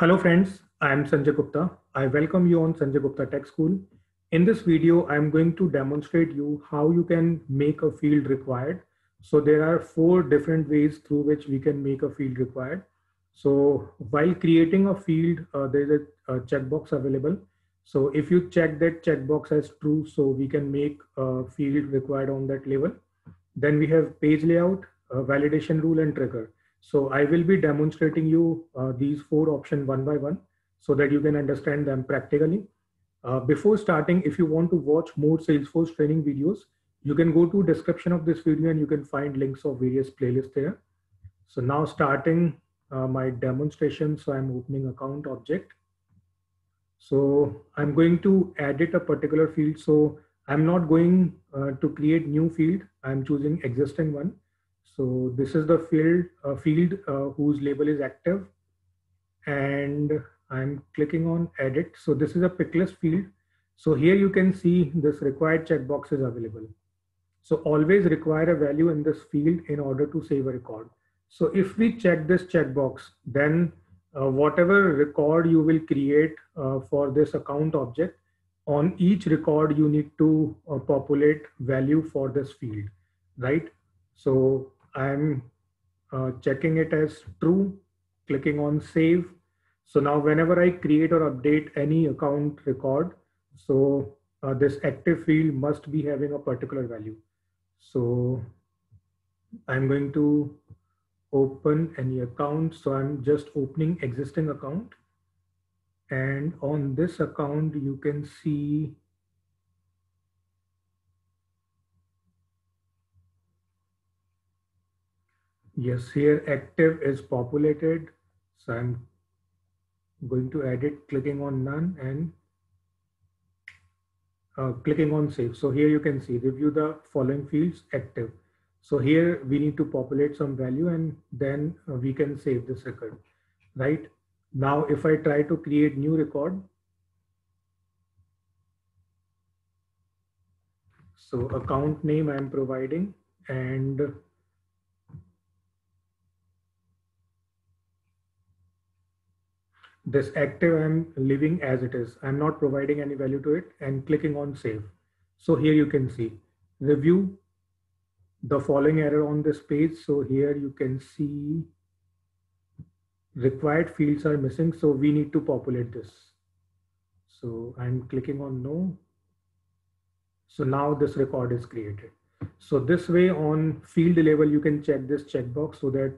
Hello friends, I am Sanjay Gupta. I welcome you on Sanjay Gupta Tech School. In this video, I am going to demonstrate you how you can make a field required. So there are four different ways through which we can make a field required. So while creating a field, uh, there is a, a checkbox available. So if you check that checkbox as true, so we can make a field required on that level. Then we have page layout, validation rule and trigger. So I will be demonstrating you uh, these four options one by one so that you can understand them practically. Uh, before starting, if you want to watch more Salesforce training videos, you can go to description of this video and you can find links of various playlists there. So now starting uh, my demonstration. So I'm opening account object. So I'm going to edit a particular field. So I'm not going uh, to create new field. I'm choosing existing one. So this is the field, uh, field uh, whose label is active and I'm clicking on edit. So this is a pick list field. So here you can see this required checkbox is available. So always require a value in this field in order to save a record. So if we check this checkbox, then uh, whatever record you will create uh, for this account object, on each record you need to uh, populate value for this field, right? So I'm uh, checking it as true, clicking on save. So now whenever I create or update any account record, so uh, this active field must be having a particular value. So I'm going to open any account. So I'm just opening existing account. And on this account, you can see Yes, here active is populated. So I'm going to edit, clicking on none and uh, clicking on save. So here you can see review the following fields active. So here we need to populate some value and then uh, we can save this record, right? Now, if I try to create new record, so account name I'm providing and this active I'm leaving as it is. I'm not providing any value to it and clicking on save. So here you can see review the following error on this page. So here you can see required fields are missing. So we need to populate this. So I'm clicking on no. So now this record is created. So this way on field level, you can check this checkbox so that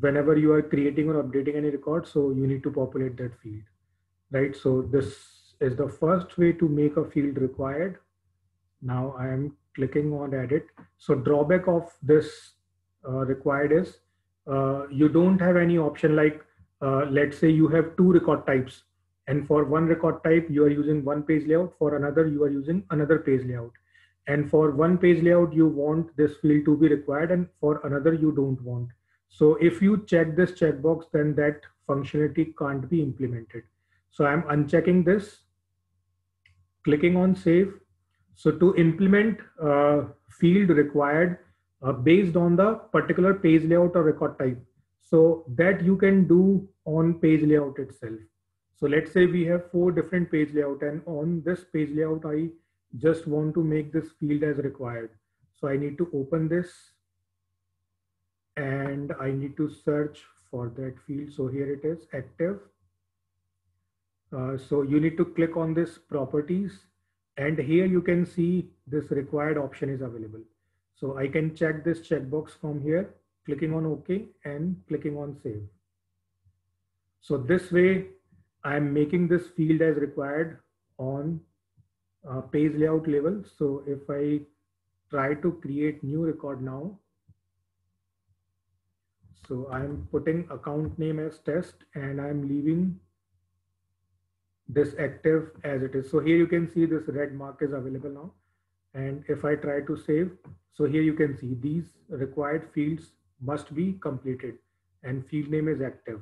whenever you are creating or updating any record, so you need to populate that field, right? So this is the first way to make a field required. Now I am clicking on edit. So drawback of this uh, required is uh, you don't have any option like, uh, let's say you have two record types and for one record type, you are using one page layout. For another, you are using another page layout. And for one page layout, you want this field to be required and for another, you don't want. So if you check this checkbox, then that functionality can't be implemented. So I'm unchecking this, clicking on save. So to implement uh, field required uh, based on the particular page layout or record type. So that you can do on page layout itself. So let's say we have four different page layout and on this page layout, I just want to make this field as required. So I need to open this and I need to search for that field. So here it is active. Uh, so you need to click on this properties and here you can see this required option is available. So I can check this checkbox from here, clicking on OK and clicking on save. So this way I'm making this field as required on uh, page layout level. So if I try to create new record now, so I'm putting account name as test and I'm leaving this active as it is. So here you can see this red mark is available now. And if I try to save, so here you can see these required fields must be completed and field name is active.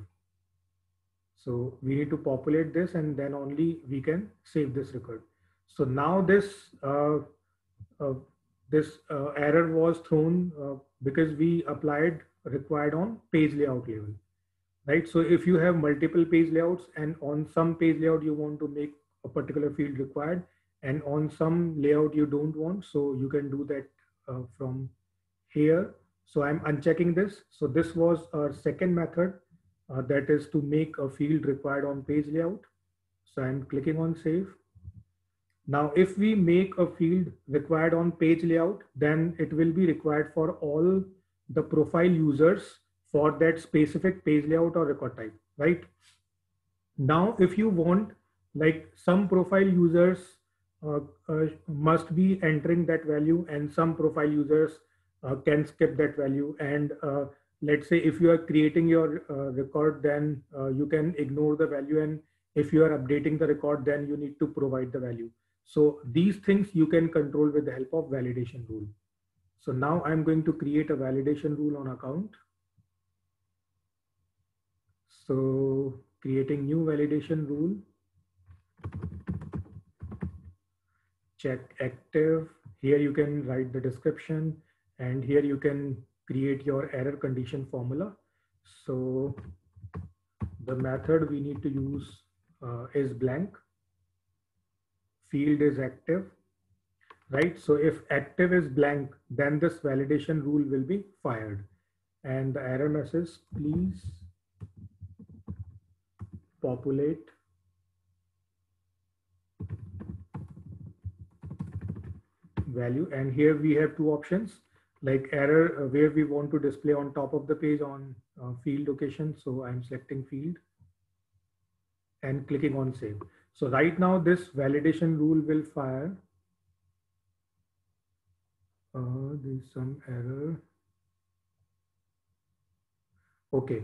So we need to populate this and then only we can save this record. So now this uh, uh, this uh, error was thrown uh, because we applied required on page layout level. right? So if you have multiple page layouts and on some page layout you want to make a particular field required and on some layout you don't want, so you can do that uh, from here. So I'm unchecking this. So this was our second method uh, that is to make a field required on page layout. So I'm clicking on save. Now, if we make a field required on page layout, then it will be required for all the profile users for that specific page layout or record type, right? Now, if you want like some profile users uh, uh, must be entering that value and some profile users uh, can skip that value. And uh, let's say if you are creating your uh, record, then uh, you can ignore the value. And if you are updating the record, then you need to provide the value. So these things you can control with the help of validation rule. So now I'm going to create a validation rule on account. So creating new validation rule. Check active. Here you can write the description and here you can create your error condition formula. So the method we need to use uh, is blank field is active, right? So if active is blank, then this validation rule will be fired. And the error message, please populate value. And here we have two options like error uh, where we want to display on top of the page on uh, field location. So I'm selecting field and clicking on save. So right now this validation rule will fire. Uh, there's some error. Okay.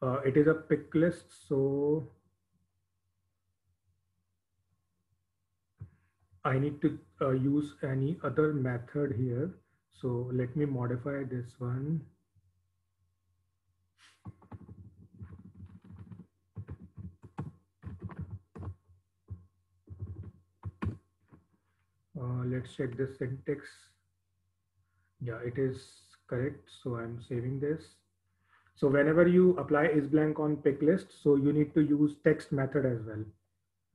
Uh, it is a pick list. So I need to uh, use any other method here. So let me modify this one. Let's check the syntax. Yeah, it is correct. So I'm saving this. So whenever you apply is blank on pick list, so you need to use text method as well,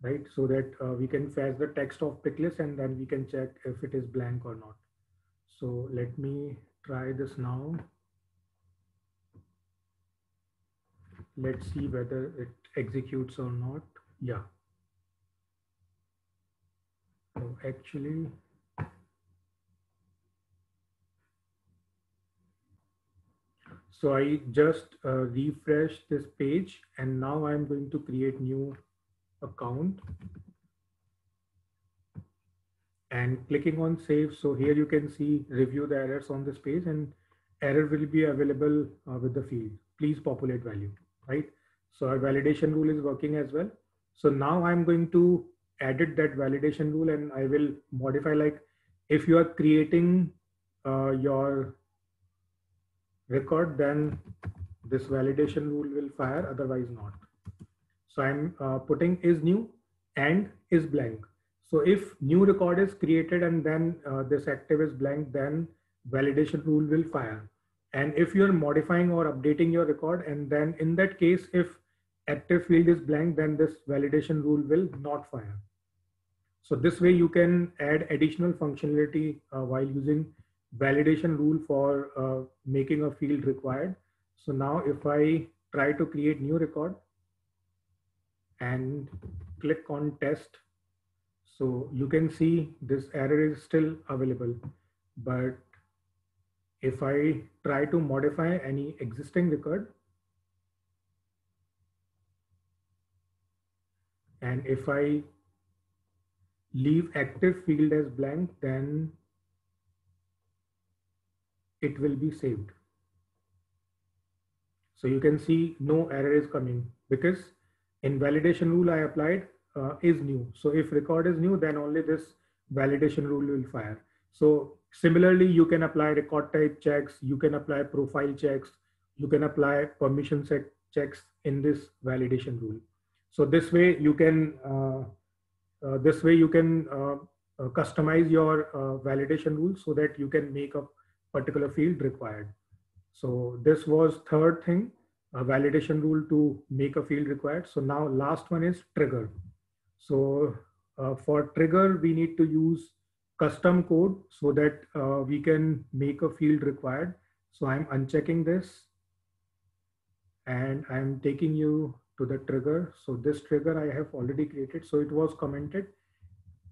right? So that uh, we can fetch the text of pick list and then we can check if it is blank or not. So let me try this now. Let's see whether it executes or not. Yeah, so actually, so I just uh, refreshed this page and now I'm going to create new account and clicking on save. So here you can see review the errors on this page and error will be available uh, with the field. Please populate value, right? So our validation rule is working as well. So now I'm going to added that validation rule and I will modify like if you are creating uh, your record, then this validation rule will fire, otherwise not. So I'm uh, putting is new and is blank. So if new record is created and then uh, this active is blank, then validation rule will fire. And if you're modifying or updating your record, and then in that case, if active field is blank, then this validation rule will not fire. So this way you can add additional functionality uh, while using validation rule for uh, making a field required. So now if I try to create new record and click on test, so you can see this error is still available. But if I try to modify any existing record, and if I leave active field as blank, then it will be saved. So you can see no error is coming because in validation rule I applied uh, is new. So if record is new, then only this validation rule will fire. So similarly, you can apply record type checks, you can apply profile checks, you can apply permission set checks in this validation rule. So this way you can uh, this way you can uh, uh, customize your validation rules so that you can make a particular field required. So this was third thing. a validation rule to make a field required. So now last one is trigger. So uh, for trigger, we need to use custom code so that uh, we can make a field required. So I'm unchecking this and I'm taking you to the trigger. So this trigger I have already created. So it was commented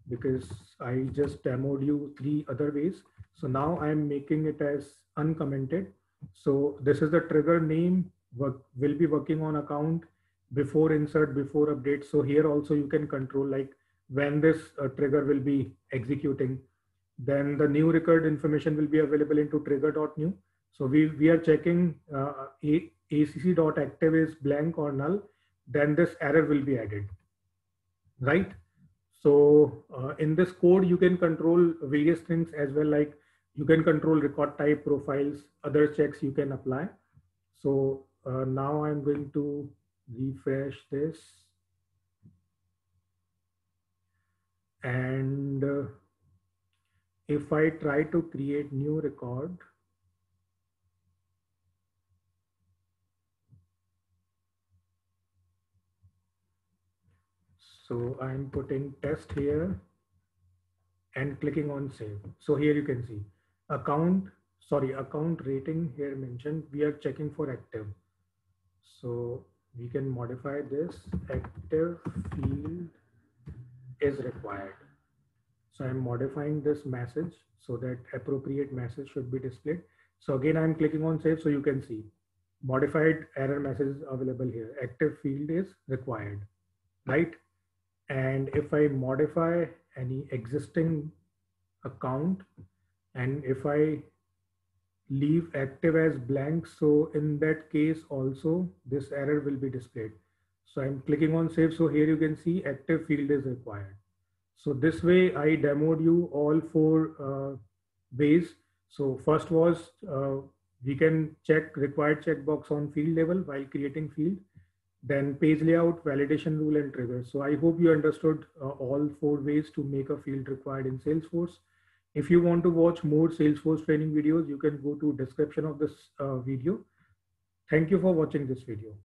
because I just demoed you three other ways. So now I'm making it as uncommented. So this is the trigger name work will be working on account before insert, before update. So here also you can control like when this uh, trigger will be executing. Then the new record information will be available into trigger.new. So we, we are checking uh, acc.active is blank or null, then this error will be added, right? So uh, in this code, you can control various things as well, like you can control record type profiles, other checks you can apply. So uh, now I'm going to refresh this. And uh, if I try to create new record, So I'm putting test here and clicking on save. So here you can see account, sorry, account rating here mentioned, we are checking for active. So we can modify this active field is required. So I'm modifying this message so that appropriate message should be displayed. So again, I'm clicking on save so you can see modified error message available here. Active field is required, right? And if I modify any existing account and if I leave active as blank, so in that case also this error will be displayed. So I'm clicking on save. So here you can see active field is required. So this way I demoed you all four uh, ways. So first was uh, we can check required checkbox on field level while creating field then page layout, validation rule, and trigger. So I hope you understood uh, all four ways to make a field required in Salesforce. If you want to watch more Salesforce training videos, you can go to description of this uh, video. Thank you for watching this video.